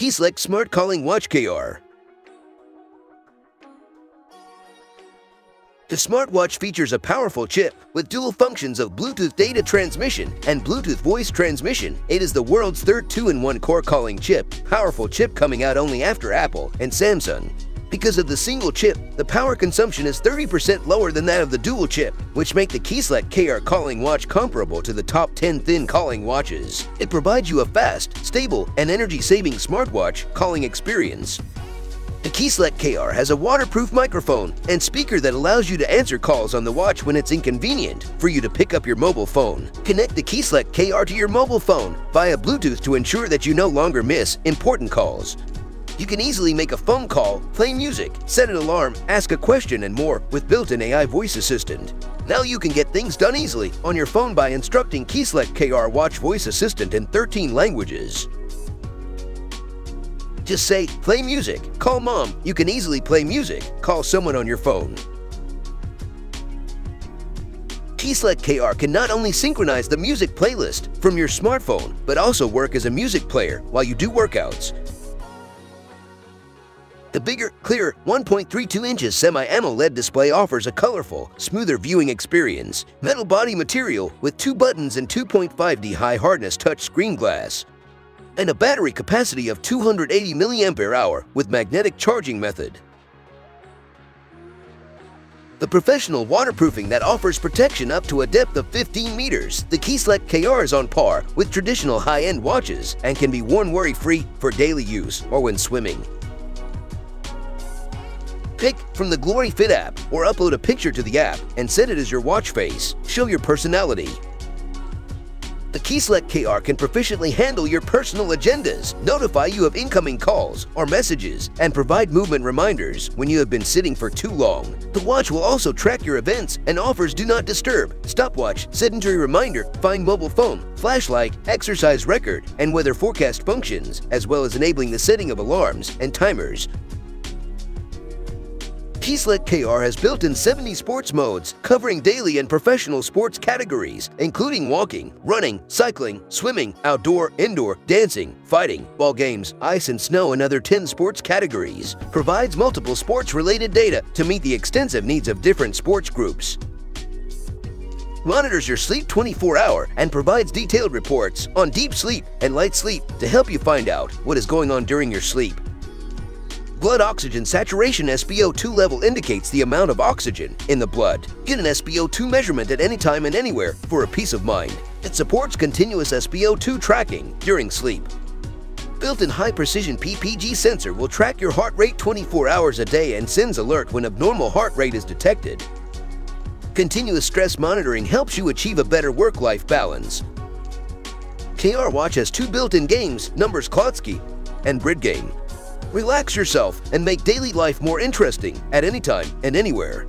Kieslect Smart Calling Watch KR. The smartwatch features a powerful chip with dual functions of Bluetooth data transmission and Bluetooth voice transmission. It is the world's third 2-in-1 core calling chip, powerful chip coming out only after Apple and Samsung. Because of the single chip, the power consumption is 30% lower than that of the dual chip, which make the Kieslect KR calling watch comparable to the top 10 thin calling watches. It provides you a fast, stable, and energy-saving smartwatch calling experience. The Kieslect KR has a waterproof microphone and speaker that allows you to answer calls on the watch when it's inconvenient for you to pick up your mobile phone. Connect the Kieslect KR to your mobile phone via Bluetooth to ensure that you no longer miss important calls. You can easily make a phone call, play music, set an alarm, ask a question, and more with built-in AI voice assistant. Now you can get things done easily on your phone by instructing Kieslect KR Watch Voice Assistant in 13 languages. Just say, play music, call mom. You can easily play music, call someone on your phone. Kieslect KR can not only synchronize the music playlist from your smartphone, but also work as a music player while you do workouts. The bigger, clearer 1.32 inches semi-AMOLED display offers a colorful, smoother viewing experience. Metal body material with two buttons and 2.5D high hardness touch screen glass and a battery capacity of 280 mAh with magnetic charging method. The professional waterproofing that offers protection up to a depth of 15 meters, the Kieslect KR is on par with traditional high-end watches and can be worn worry-free for daily use or when swimming. Pick from the Glory Fit app or upload a picture to the app and set it as your watch face. Show your personality the Kieslect KR can proficiently handle your personal agendas, notify you of incoming calls or messages, and provide movement reminders when you have been sitting for too long. The watch will also track your events and offers do not disturb, stopwatch, sedentary reminder, find mobile phone, flashlight, exercise record, and weather forecast functions, as well as enabling the setting of alarms and timers. Kieslect KR has built-in 70 sports modes covering daily and professional sports categories, including walking, running, cycling, swimming, outdoor, indoor, dancing, fighting, ball games, ice and snow, and other 10 sports categories. Provides multiple sports-related data to meet the extensive needs of different sports groups monitors your sleep 24 hour and provides detailed reports on deep sleep and light sleep to help you find out what is going on during your sleep. Blood oxygen saturation SpO2 level indicates the amount of oxygen in the blood. Get an SpO2 measurement at any time and anywhere for a peace of mind. It supports continuous SpO2 tracking during sleep. Built-in high-precision PPG sensor will track your heart rate 24 hours a day and sends alert when abnormal heart rate is detected. Continuous stress monitoring helps you achieve a better work-life balance. KR Watch has two built-in games, Numbers Klotski and Grid Game. Relax yourself and make daily life more interesting at any time and anywhere.